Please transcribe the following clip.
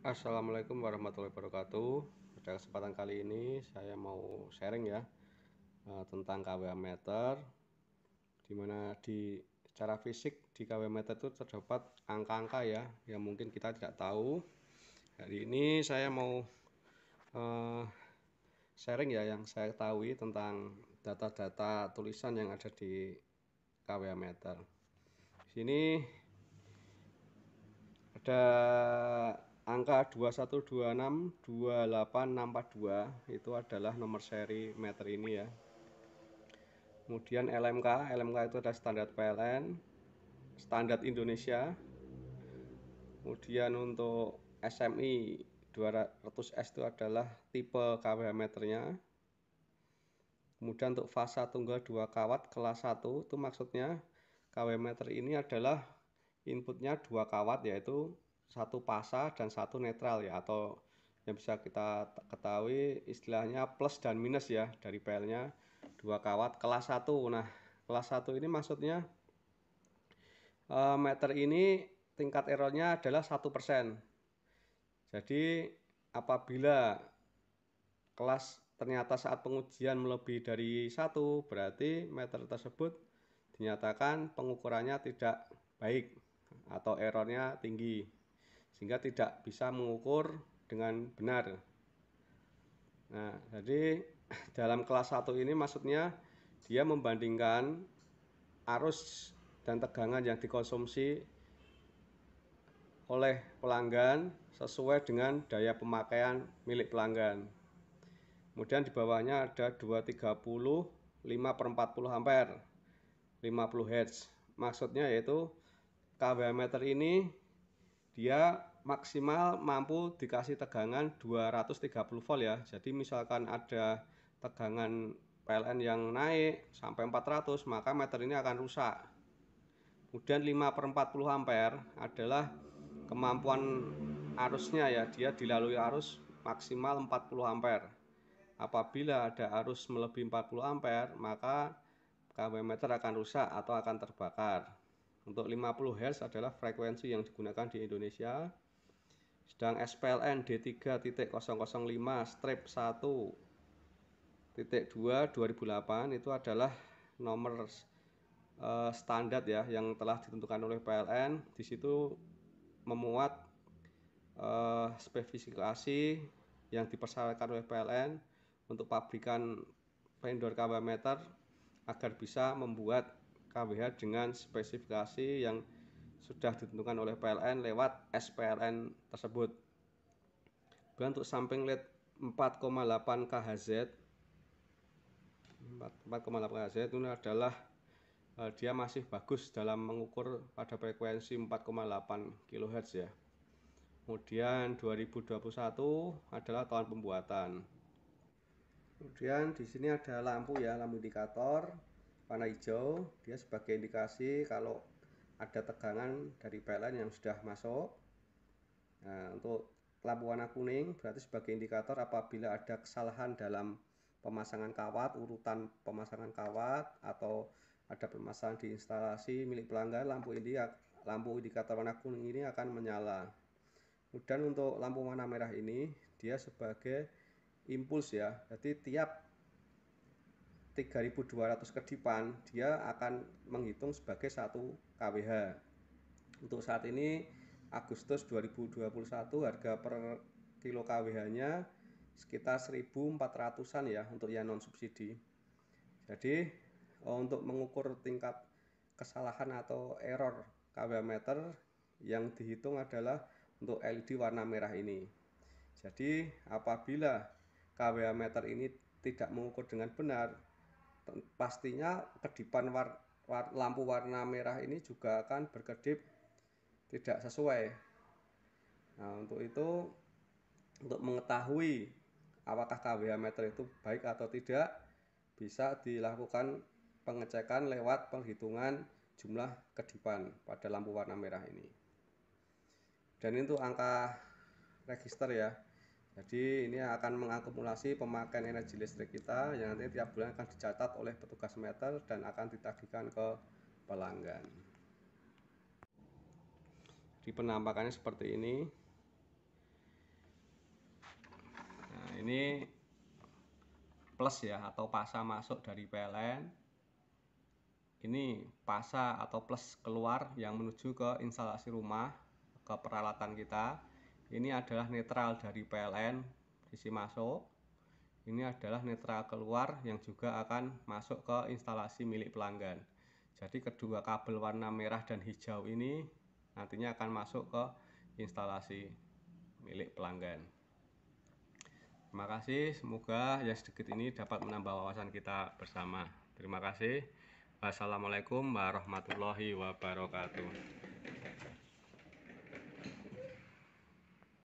Assalamualaikum warahmatullahi wabarakatuh. Pada kesempatan kali ini saya mau sharing ya uh, tentang KWA meter di mana di secara fisik di KWA meter itu terdapat angka-angka ya yang mungkin kita tidak tahu. Hari ini saya mau uh, sharing ya yang saya ketahui tentang data-data tulisan yang ada di KWA meter. Di sini ada angka 212628642 itu adalah nomor seri meter ini ya. Kemudian LMK LMK itu ada standar PLN standar Indonesia. Kemudian untuk SMI 200S itu adalah tipe KWH meternya. Kemudian untuk fasa tunggal 2 kawat kelas 1 itu maksudnya KW meter ini adalah inputnya 2 kawat yaitu satu pasa dan satu netral ya atau yang bisa kita ketahui istilahnya plus dan minus ya dari PL nya dua kawat kelas 1 nah kelas 1 ini maksudnya uh, meter ini tingkat errornya adalah satu persen. Jadi apabila kelas ternyata saat pengujian melebihi dari satu berarti meter tersebut dinyatakan pengukurannya tidak baik atau errornya tinggi sehingga tidak bisa mengukur dengan benar. Nah jadi dalam kelas 1 ini maksudnya dia membandingkan arus dan tegangan yang dikonsumsi oleh pelanggan sesuai dengan daya pemakaian milik pelanggan. Kemudian di bawahnya ada 230 5 per 40 ampere 50 Hz maksudnya yaitu KWH meter ini dia maksimal mampu dikasih tegangan 230 volt ya. Jadi misalkan ada tegangan PLN yang naik sampai 400 maka meter ini akan rusak. Kemudian 5 per 40 ampere adalah kemampuan arusnya ya. Dia dilalui arus maksimal 40 ampere. Apabila ada arus melebihi 40 ampere maka KW meter akan rusak atau akan terbakar untuk 50 Hz adalah frekuensi yang digunakan di Indonesia. Sedang SPLN D3.005 strip 1 titik 2 2008 itu adalah nomor uh, standar ya yang telah ditentukan oleh PLN di situ memuat uh, spesifikasi yang dipersyaratkan oleh PLN untuk pabrikan vendor meter agar bisa membuat KWH dengan spesifikasi yang sudah ditentukan oleh PLN lewat SPLN tersebut. Dan untuk samping LED 4,8 kHz 4,8 kHz itu adalah uh, dia masih bagus dalam mengukur pada frekuensi 4,8 kHz ya. Kemudian 2021 adalah tahun pembuatan. Kemudian di sini ada lampu ya, lampu indikator warna hijau. Dia sebagai indikasi kalau ada tegangan dari PLN yang sudah masuk nah untuk lampu warna kuning berarti sebagai indikator apabila ada kesalahan dalam pemasangan kawat urutan pemasangan kawat atau ada permasalahan di instalasi milik pelanggan lampu ini lampu indikator warna kuning ini akan menyala kemudian untuk lampu warna merah ini dia sebagai impuls ya jadi tiap 3200 kedipan dia akan menghitung sebagai satu kWh untuk saat ini Agustus 2021 harga per kilo KWH nya sekitar 1400an ya untuk yang non subsidi jadi oh, untuk mengukur tingkat kesalahan atau error KWH meter yang dihitung adalah untuk LED warna merah ini. Jadi apabila KWH meter ini tidak mengukur dengan benar pastinya kedipan war, war, lampu warna merah ini juga akan berkedip tidak sesuai. Nah untuk itu untuk mengetahui apakah KWH meter itu baik atau tidak bisa dilakukan pengecekan lewat penghitungan jumlah kedipan pada lampu warna merah ini. Dan itu angka register ya jadi ini akan mengakumulasi pemakaian energi listrik kita yang nanti tiap bulan akan dicatat oleh petugas meter dan akan ditagihkan ke pelanggan. Di penampakannya seperti ini. ini plus ya atau pasa masuk dari PLN ini pasa atau plus keluar yang menuju ke instalasi rumah ke peralatan kita ini adalah netral dari PLN sisi masuk. Ini adalah netral keluar yang juga akan masuk ke instalasi milik pelanggan. Jadi kedua kabel warna merah dan hijau ini nantinya akan masuk ke instalasi milik pelanggan. Terima kasih semoga yang sedikit ini dapat menambah wawasan kita bersama. Terima kasih. Wassalamualaikum warahmatullahi wabarakatuh